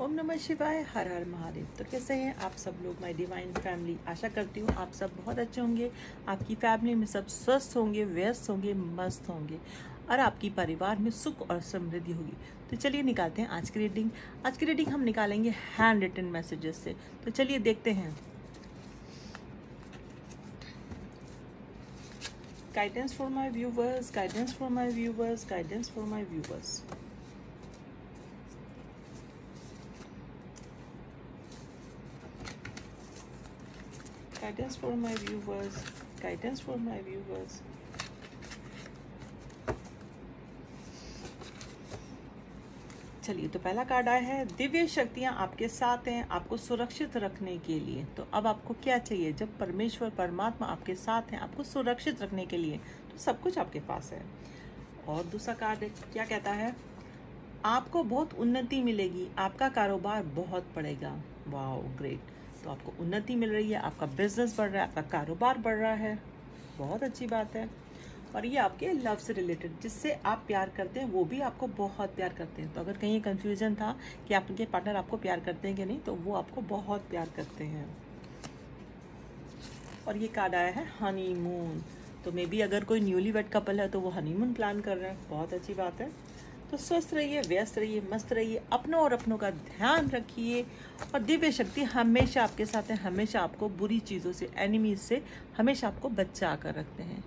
ओम नमः शिवाय, हर हर महादेव। तो कैसे हैं आप सब लोग? माय डिवाइन फैमिली आशा करती हूँ आप सब बहुत अच्छे होंगे, आपकी फैमिली में सब स्वस्थ होंगे, व्यस्त होंगे, मस्त होंगे और आपकी परिवार में सुख और समृद्धि होगी। तो चलिए निकालते हैं आज की रीडिंग आज की रीडिंग हम निकालेंगे हैंड रिटन मैसेजेस से। तो चलिए देखते हैं। Guidance for my viewers guidance for my viewers guidance for my viewers guidance for my viewers, guidance for my viewers. चलिए तो पहला कार्ड आया है, दिव्य शक्तियाँ आपके साथ हैं, आपको सुरक्षित रखने के लिए। तो अब आपको क्या चाहिए? जब परमेश्वर, परमात्मा आपके साथ हैं, आपको सुरक्षित रखने के लिए तो सब कुछ आपके पास है। और दूसरा कार्ड क्या कहता है? आपको बहुत उन्नति मिलेगी, आपका कारोबार बहुत पड़ेगा वाह ग्रेट तो आपको उन्नति मिल रही है, आपका बिज़नेस बढ़ रहा है, आपका कारोबार बढ़ रहा है। बहुत अच्छी बात है। और ये आपके लव से रिलेटेड जिससे आप प्यार करते हैं, वो भी आपको बहुत प्यार करते हैं। तो अगर कहीं कंफ्यूजन था कि आपके पार्टनर आपको प्यार करते हैं कि नहीं तो वो आपको बहुत प्यार करते हैं। और ये कार्ड आया है हनीमून तो मे बी अगर कोई न्यूली वेड कपल है तो वो हनीमून प्लान कर रहे हैं। बहुत अच्छी बात है। तो स्वस्थ रहिए, व्यस्त रहिए, मस्त रहिए, अपनों और अपनों का ध्यान रखिए और दिव्य शक्ति हमेशा आपके साथ है, हमेशा आपको बुरी चीज़ों से एनिमीज से हमेशा आपको बचा कर रखते हैं।